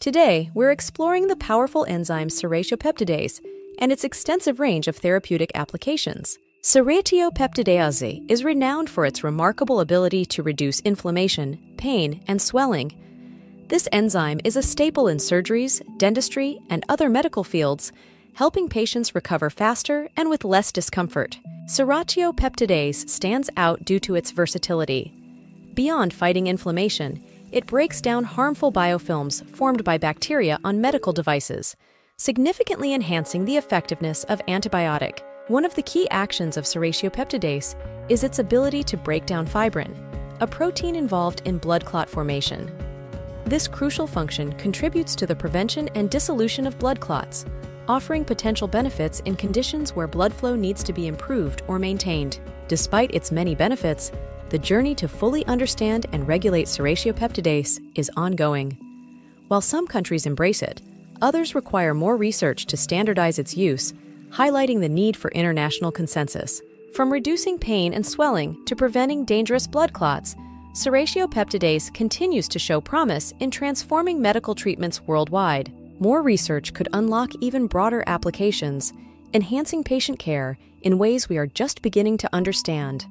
Today, we're exploring the powerful enzyme serratiopeptidase and its extensive range of therapeutic applications. Serratiopeptidase is renowned for its remarkable ability to reduce inflammation, pain, and swelling. This enzyme is a staple in surgeries, dentistry, and other medical fields, helping patients recover faster and with less discomfort. Serratiopeptidase stands out due to its versatility. Beyond fighting inflammation, it breaks down harmful biofilms formed by bacteria on medical devices, significantly enhancing the effectiveness of antibiotic. One of the key actions of serratiopeptidase is its ability to break down fibrin, a protein involved in blood clot formation. This crucial function contributes to the prevention and dissolution of blood clots, offering potential benefits in conditions where blood flow needs to be improved or maintained. Despite its many benefits, the journey to fully understand and regulate serratiopeptidase is ongoing. While some countries embrace it, others require more research to standardize its use, highlighting the need for international consensus. From reducing pain and swelling to preventing dangerous blood clots, serratiopeptidase continues to show promise in transforming medical treatments worldwide. More research could unlock even broader applications, enhancing patient care in ways we are just beginning to understand.